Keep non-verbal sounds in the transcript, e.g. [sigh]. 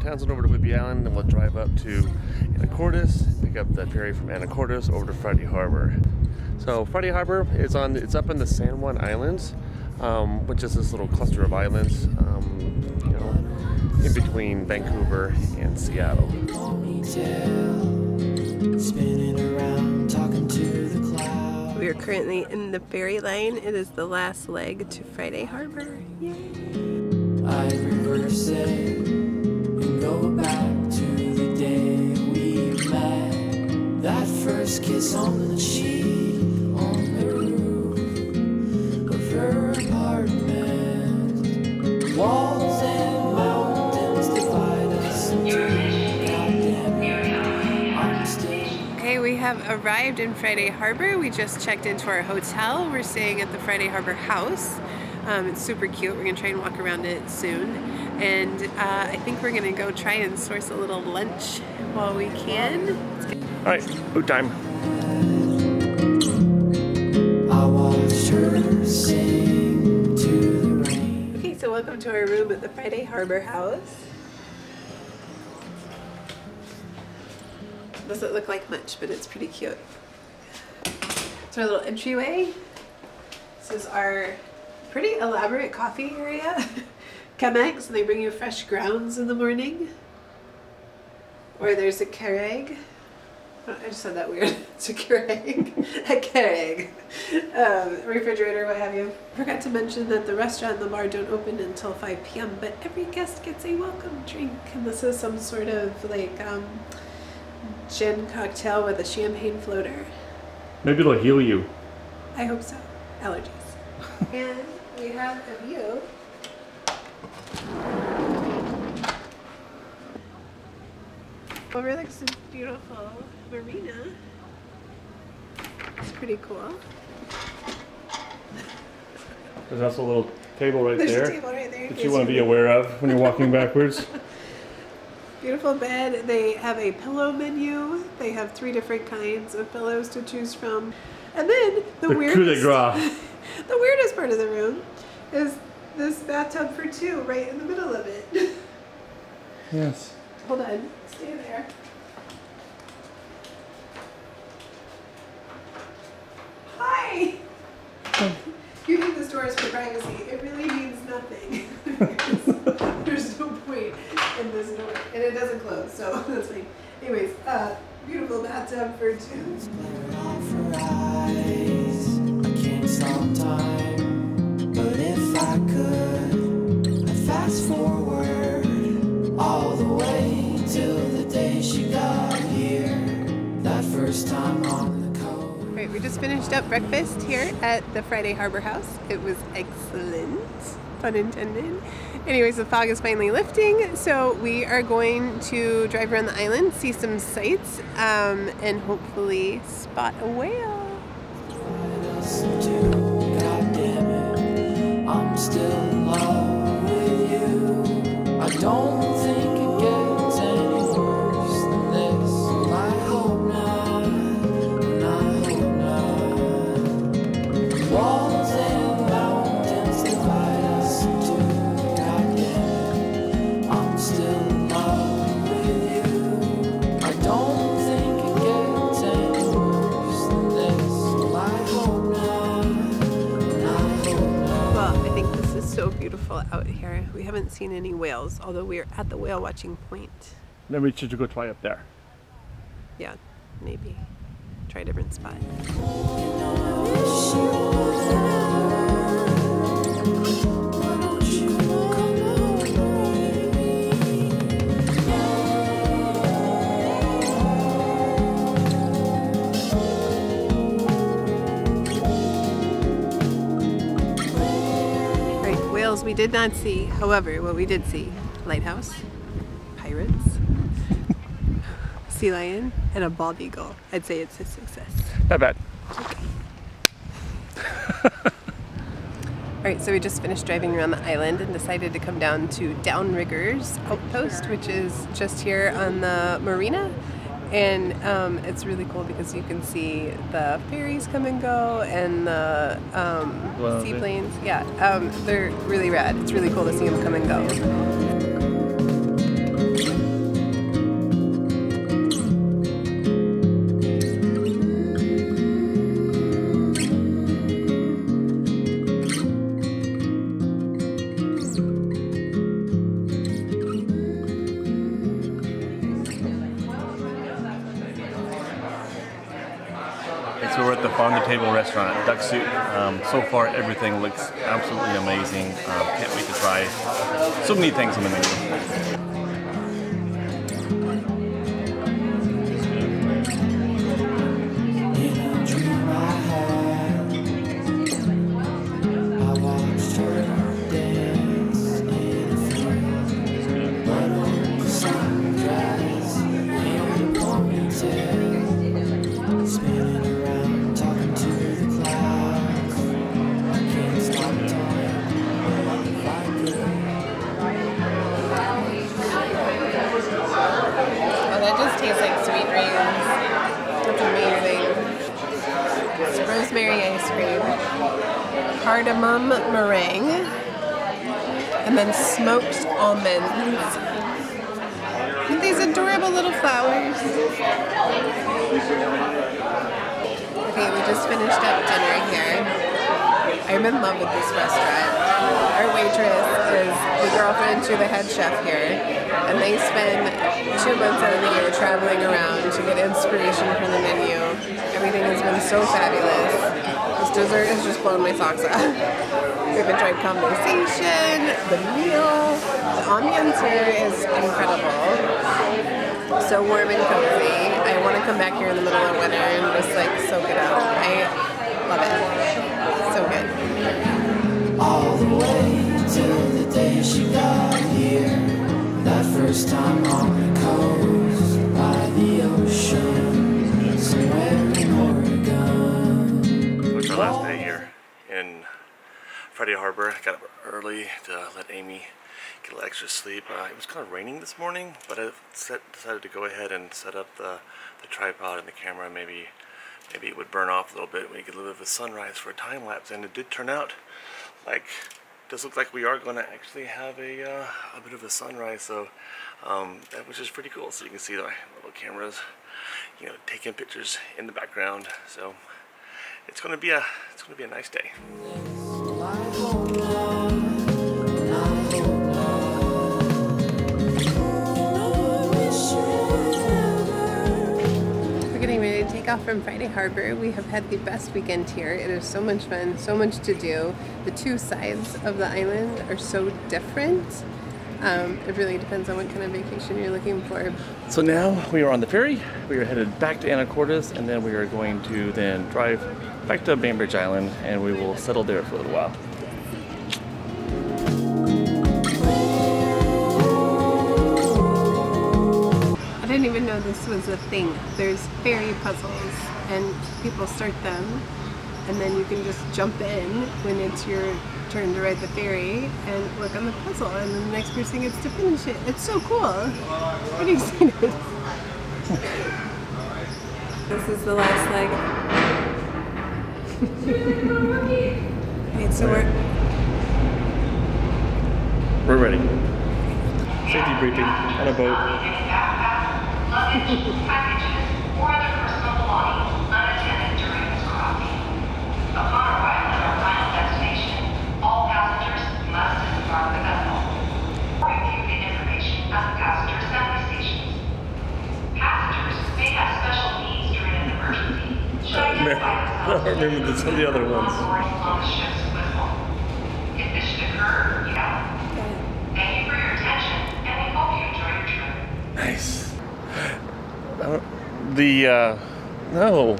Townsend over to Whidbey Island, and we'll drive up to Anacortes, pick up the ferry from Anacortes over to Friday Harbor. So Friday Harbor is on. It's up in the San Juan Islands, um, which is this little cluster of islands, um, you know, in between Vancouver and Seattle. We are currently in the ferry line. It is the last leg to Friday Harbor. Yay. I reverse it day we met. That first kiss on the cheek on the roof of her apartment. Walls and mountains divide us. Okay, we have arrived in Friday Harbor. We just checked into our hotel. We're staying at the Friday Harbor House. Um, it's super cute. We're gonna try and walk around it soon. And uh, I think we're gonna go try and source a little lunch while we can. All right, food time. Okay, so welcome to our room at the Friday Harbor House. Doesn't look like much, but it's pretty cute. It's our little entryway. This is our pretty elaborate coffee area. [laughs] Chemex, and they bring you fresh grounds in the morning. Or there's a Keurig. Oh, I just said that weird. [laughs] It's a Keurig. a Keurig. Um, refrigerator, what have you. Forgot to mention that the restaurant and the bar don't open until 5 p.m., but every guest gets a welcome drink. And this is some sort of like um, gin cocktail with a champagne floater. Maybe it'll heal you. I hope so. Allergies. And we have a view. Overlooks this beautiful marina. It's pretty cool. There's also a little table right There's there a table right there. that you want to be aware of when you're walking backwards. [laughs] Beautiful bed. They have a pillow menu. They have three different kinds of pillows to choose from. And then the, The coup de weirdest, grace. [laughs] the weirdest part of the room is this bathtub for two right in the middle of it. [laughs] Yes. Hold on, stay there. Hi. You think this door is for privacy? It really means nothing. Because [laughs] There's no point in this door, and it doesn't close, so that's fine. Anyways, uh, beautiful bathtub for two. I can't stop time, but if I could, fast forward all the way till the day she got here. That first time on the coast. Right, we just finished up breakfast here at the Friday Harbor House. It was excellent, pun intended. Anyways, the fog is finally lifting, so we are going to drive around the island, see some sights, um, and hopefully spot a whale. Haven't seen any whales, although we're at the whale watching point. Then we should go try up there. Yeah, maybe. Try a different spot. Whales we did not see. However, what we did see, lighthouse, pirates, [laughs] sea lion, and a bald eagle. I'd say it's a success. Not bad. [laughs] All right, so we just finished driving around the island and decided to come down to Downriggers Outpost, which is just here on the marina. And um, it's really cool because you can see the ferries come and go and the um, seaplanes. Yeah, um, they're really rad. It's really cool to see them come and go. At the farm to table restaurant, duck soup. Um, so far, everything looks absolutely amazing. Um, can't wait to try so many things on the menu. Cardamom meringue, and then smoked almonds. And these adorable little flowers. Okay, we just finished up dinner here. I'm in love with this restaurant. Our waitress is the girlfriend to the head chef here, and they spend two months out of the year traveling around to get inspiration from the menu. Everything has been so fabulous. This dessert has just blown my socks off. We've enjoyed conversation, the meal, the ambiance here is incredible. So warm and cozy. I want to come back here in the middle of winter and just in Friday Harbor. Got up early to let Amy get a little extra sleep. Uh, it was kind of raining this morning, but I set, decided to go ahead and set up the, the tripod and the camera. Maybe maybe it would burn off a little bit. We get a little bit of a sunrise for a time lapse, and it did turn out like it does look like we are going to actually have a uh, a bit of a sunrise. So um, that which is pretty cool. So you can see the little cameras, you know, taking pictures in the background. So it's to be a it's to be a nice day. We're getting ready to take off from Friday Harbor. We have had the best weekend here. It is so much fun, so much to do. The two sides of the island are so different. Um, it really depends on what kind of vacation you're looking for. So now we are on the ferry. We are headed back to Anacortes, and then we are going to then drive back to Bainbridge Island, and we will settle there for a little while. I didn't even know this was a thing. There's ferry puzzles, and people start them, and then you can just jump in when it's your turn to ride the ferry and work on the puzzle, and then the next person gets to finish it. It's so cool. Pretty excited. this This is the last leg. Wait, so we're We're ready. Safety briefing on a boat. [laughs] [laughs] [laughs] I don't remember the- the other ones. Nice. The uh, no.